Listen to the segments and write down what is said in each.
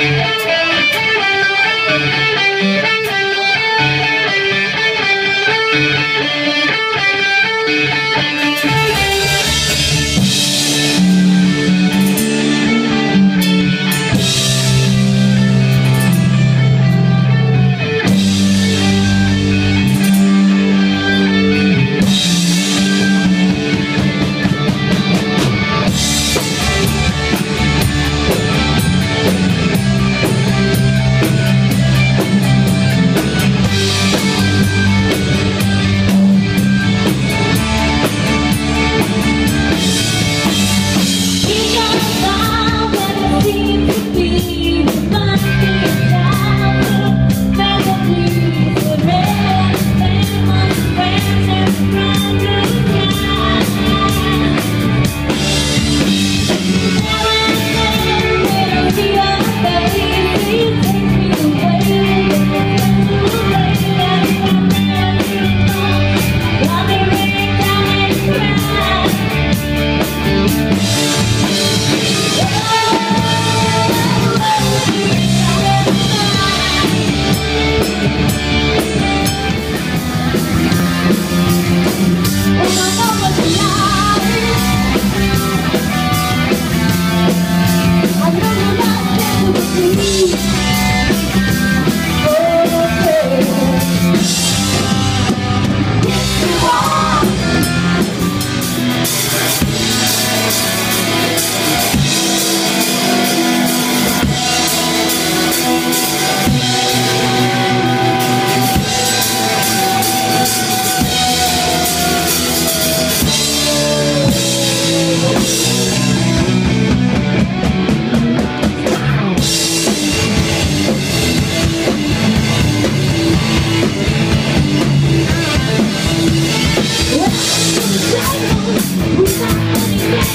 Thank you.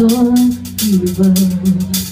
Now watch it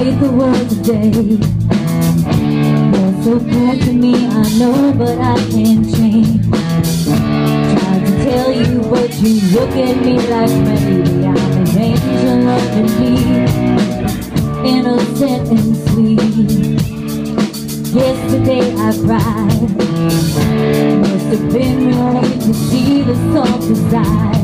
yesterday You're so bad to me, I know, but I can't change. Tried to tell you, but you look at me like maybe I'm an angel underneath. Innocent and sweet. Yesterday I cried. Must have been ready to see the soft side